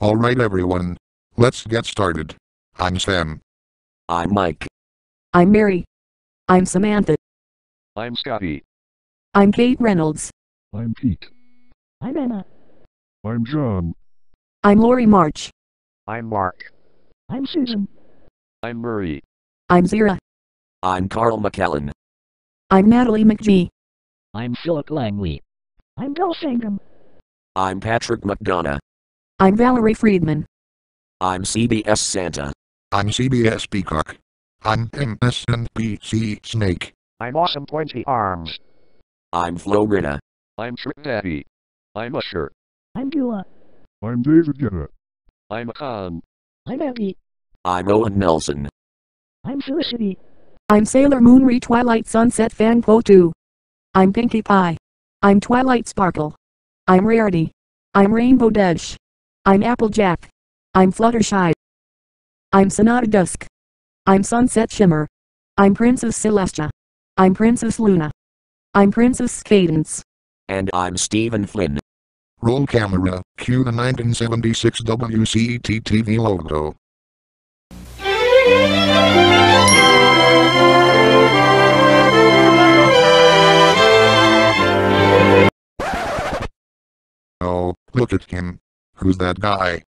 Alright everyone. Let's get started. I'm Sam. I'm Mike. I'm Mary. I'm Samantha. I'm Scotty. I'm Kate Reynolds. I'm Pete. I'm Emma. I'm John. I'm Lori March. I'm Mark. I'm Susan. I'm Murray. I'm Zira. I'm Carl McKellen. I'm Natalie McGee. I'm Philip Langley. I'm Bill Sangham. I'm Patrick McDonough. I'm Valerie Friedman. I'm CBS Santa. I'm CBS Peacock. I'm MSNBC Snake. I'm Awesome Pointy Arms. I'm Florida. I'm Trick Daddy. I'm Usher. I'm Dula. I'm David Guetta. I'm Khan. I'm Abby. I'm Owen Nelson. I'm Felicity. I'm Sailor Moon Re Twilight Sunset Fan Quo 2. I'm Pinkie Pie. I'm Twilight Sparkle. I'm Rarity. I'm Rainbow Dash. I'm Applejack. I'm Fluttershy. I'm Sonata Dusk. I'm Sunset Shimmer. I'm Princess Celestia. I'm Princess Luna. I'm Princess Cadance. And I'm Stephen Flynn. Roll camera. Cue the 1976 WCET TV logo. Oh, look at him. Who's that guy?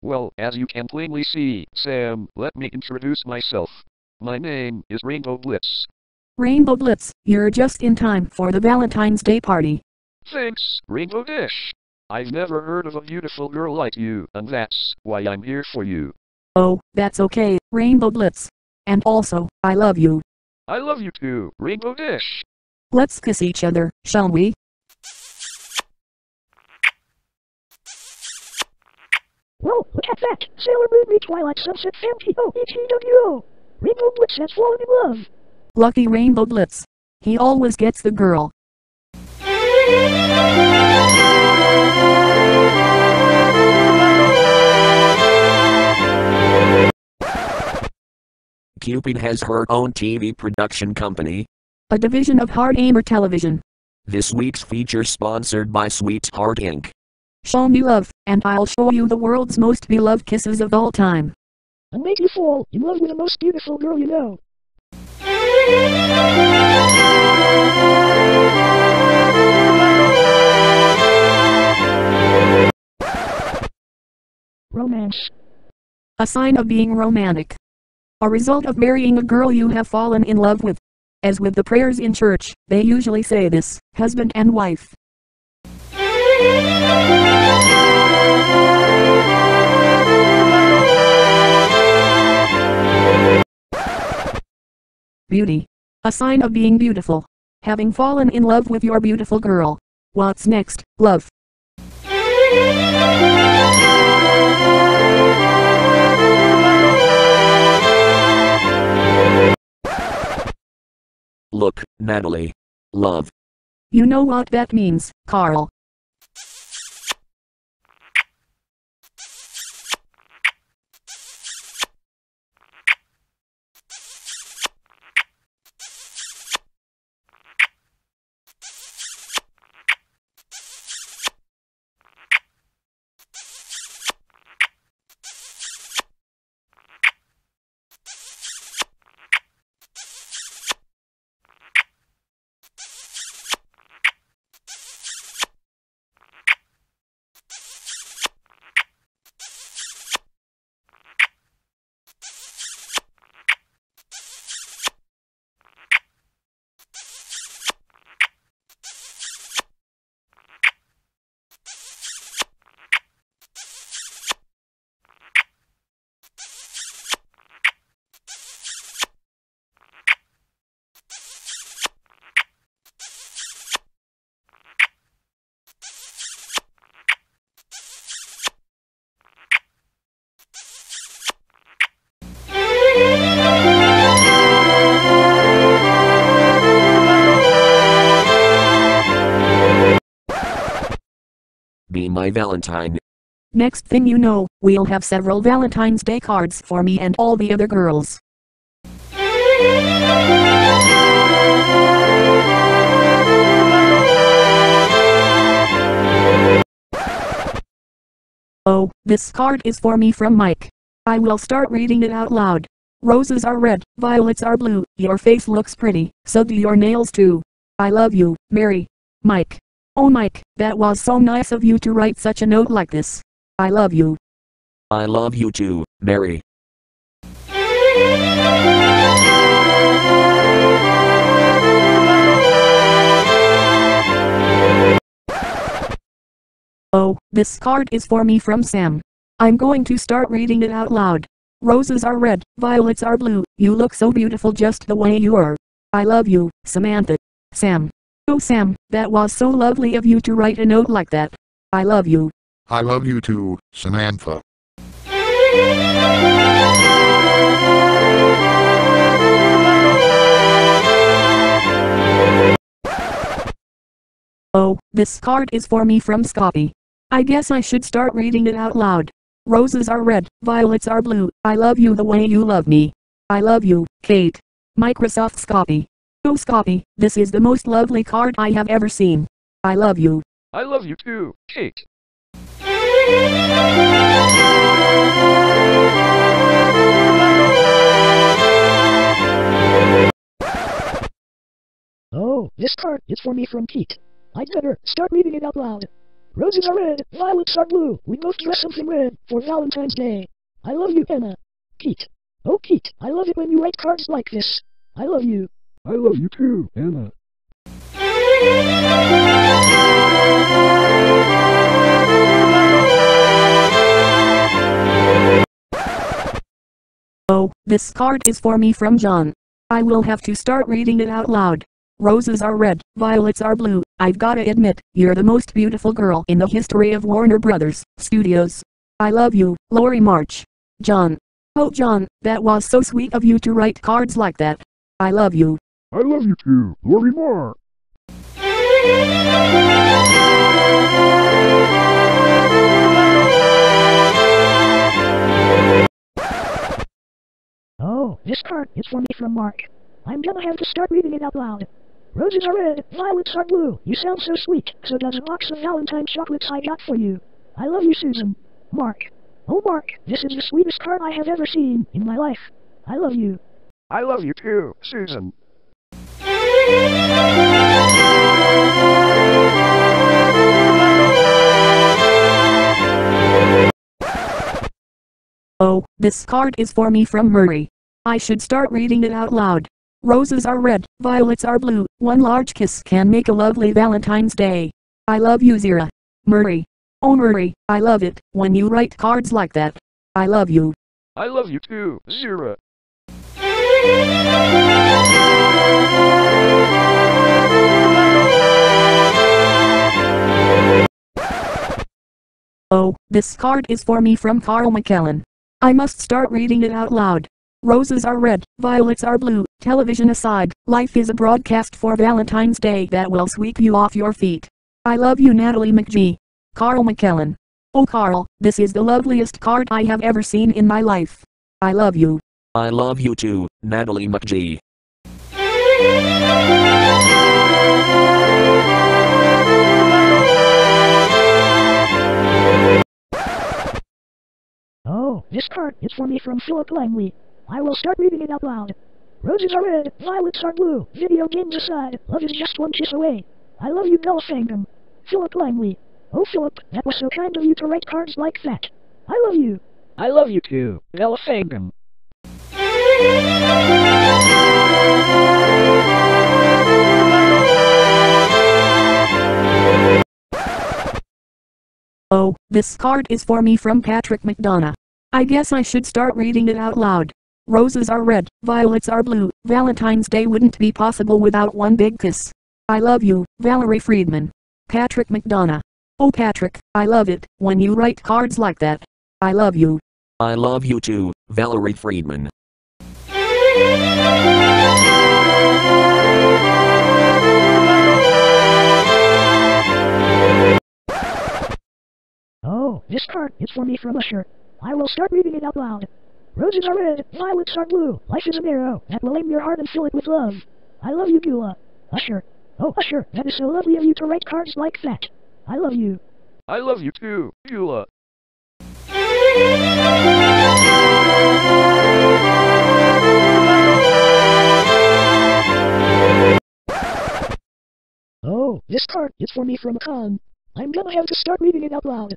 Well, as you can plainly see, Sam, let me introduce myself. My name is Rainbow Blitz. Rainbow Blitz, you're just in time for the Valentine's Day party. Thanks, Rainbow Dash. I've never heard of a beautiful girl like you, and that's why I'm here for you. Oh, that's okay, Rainbow Blitz. And also, I love you. I love you too, Rainbow Dash. Let's kiss each other, shall we? Oh, Whoa, look at that! Sailor Moon Re Twilight Sunset Fan P-O-E-T-W-O! Rainbow Blitz has fallen in love. Lucky Rainbow Blitz. He always gets the girl. Cupid has her own TV production company. A division of Hard Aimer Television. This week's feature sponsored by Sweetheart Inc. Show me love, and I'll show you the world's most beloved kisses of all time. I'll make you fall in love with the most beautiful girl you know. Romance. A sign of being romantic. A result of marrying a girl you have fallen in love with. As with the prayers in church, they usually say this, husband and wife. Beauty. A sign of being beautiful. Having fallen in love with your beautiful girl. What's next, love? Look, Natalie. Love. You know what that means, Carl. My Valentine. Next thing you know, we'll have several Valentine's Day cards for me and all the other girls. Oh, this card is for me from Mike. I will start reading it out loud. Roses are red, violets are blue, your face looks pretty, so do your nails too. I love you, Mary. Mike. Oh Mike, that was so nice of you to write such a note like this. I love you. I love you too, Mary. Oh, this card is for me from Sam. I'm going to start reading it out loud. Roses are red, violets are blue, you look so beautiful just the way you are. I love you, Samantha. Sam. Oh Sam, that was so lovely of you to write a note like that. I love you. I love you too, Samantha. Oh, this card is for me from Scotty. I guess I should start reading it out loud. Roses are red, violets are blue, I love you the way you love me. I love you, Kate. Microsoft Scotty. Oh Scotty, this is the most lovely card I have ever seen. I love you. I love you too, Kate. Oh, this card is for me from Pete. I'd better start reading it out loud. Roses are red, violets are blue. We both dress something red for Valentine's Day. I love you, Anna. Pete. Oh, Pete, I love it when you write cards like this. I love you. I love you too, Anna. Oh, this card is for me from John. I will have to start reading it out loud. Roses are red, violets are blue. I've gotta admit, you're the most beautiful girl in the history of Warner Brothers Studios. I love you, Lori March. John. Oh John, that was so sweet of you to write cards like that. I love you. I love you too, Lori Moore. Oh, this card is for me from Mark. I'm gonna have to start reading it out loud. Roses are red, violets are blue. You sound so sweet, so does a box of Valentine chocolates I got for you. I love you, Susan. Mark. Oh, Mark, this is the sweetest card I have ever seen in my life. I love you. I love you too, Susan. Oh, this card is for me from Murray. I should start reading it out loud. Roses are red, violets are blue. One large kiss can make a lovely Valentine's Day. I love you, Zira. Murray. Oh, Murray, I love it when you write cards like that. I love you. I love you too, Zira. Oh, this card is for me from Carl McKellen. I must start reading it out loud. Roses are red, violets are blue, television aside, life is a broadcast for Valentine's Day that will sweep you off your feet. I love you Natalie McGee. Carl McKellen. Oh Carl, this is the loveliest card I have ever seen in my life. I love you. I love you too, Natalie McGee. Oh, this card is for me from Philip Langley. I will start reading it out loud. Roses are red, violets are blue. Video games aside, love is just one kiss away. I love you, Bella Fangam. Philip Langley. Oh, Philip, that was so kind of you to write cards like that. I love you. I love you too, Bella Fangam. Oh, this card is for me from Patrick McDonough. I guess I should start reading it out loud. Roses are red, violets are blue. Valentine's Day wouldn't be possible without one big kiss. I love you, Valerie Friedman. Patrick McDonough. Oh Patrick, I love it when you write cards like that. I love you. I love you too, Valerie Friedman. Oh, this card is for me from Usher. I will start reading it out loud. Roses are red, violets are blue. Life is an arrow that will aim your heart and fill it with love. I love you, Beulah. Usher. Oh, Usher, that is so lovely of you to write cards like that. I love you. I love you too, Beulah. This card is for me from Khan. I'm gonna have to start reading it out loud.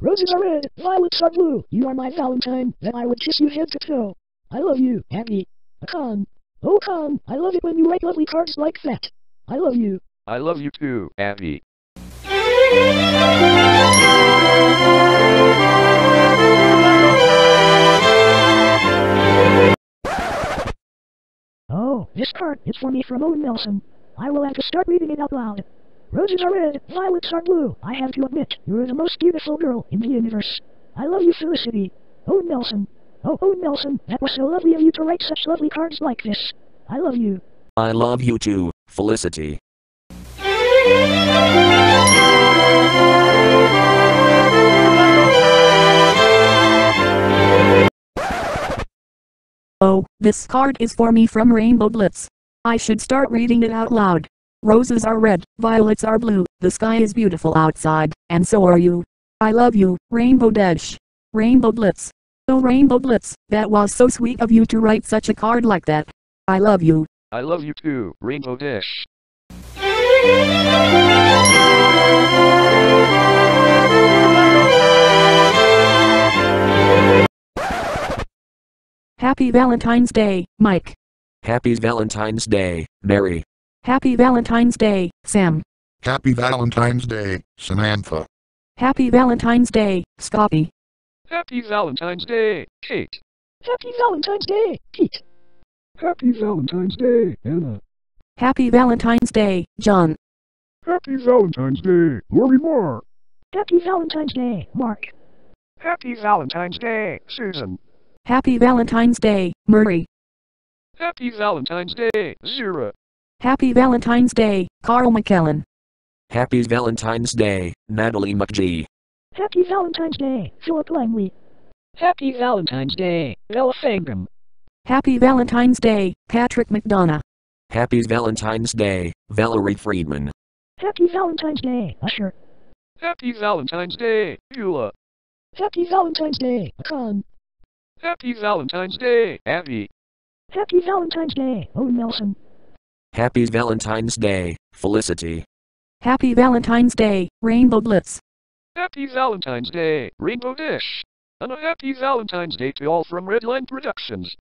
Roses are red, violets are blue. You are my Valentine, then I would kiss you head to toe. I love you, Abby. Khan. Oh, Khan, I love it when you write lovely cards like that. I love you. I love you too, Abby. Oh, this card is for me from Owen Nelson. I will have to start reading it out loud. Roses are red, violets are blue. I have to admit, you're the most beautiful girl in the universe. I love you, Felicity. Oh, Nelson. Oh, oh, Nelson, that was so lovely of you to write such lovely cards like this. I love you. I love you too, Felicity. Oh, this card is for me from Rainbow Blitz. I should start reading it out loud. Roses are red, violets are blue, the sky is beautiful outside, and so are you. I love you, Rainbow Dash. Rainbow Blitz. Oh Rainbow Blitz, that was so sweet of you to write such a card like that. I love you. I love you too, Rainbow Dash. Happy Valentine's Day, Mike. Happy Valentine's Day, Mary. Happy Valentine's Day, Sam. Happy Valentine's Day, Samantha. Happy Valentine's Day, Scotty. Happy Valentine's Day, Kate. Happy Valentine's Day, Pete. Happy Valentine's Day, Anna. Happy Valentine's Day, John. Happy Valentine's Day, Lori Moore. Happy Valentine's Day, Mark. Happy Valentine's Day, Susan. Happy Valentine's Day, Murray. Happy Valentine's Day, Zira. Happy Valentine's Day, Carl McKellen. Happy Valentine's Day, Natalie McGee. Happy Valentine's Day, Philip Langley. Happy Valentine's Day, Bella Fagan. Happy Valentine's Day, Patrick McDonough. Happy Valentine's Day, Valerie Friedman. Happy Valentine's Day, Usher. Happy Valentine's Day, Beulah. Happy Valentine's Day, Khan. Happy Valentine's Day, Abby. Happy Valentine's Day, Owen Nelson. Happy Valentine's Day, Felicity. Happy Valentine's Day, Rainbow Blitz. Happy Valentine's Day, Rainbow Dash. And a happy Valentine's Day to all from Redline Productions.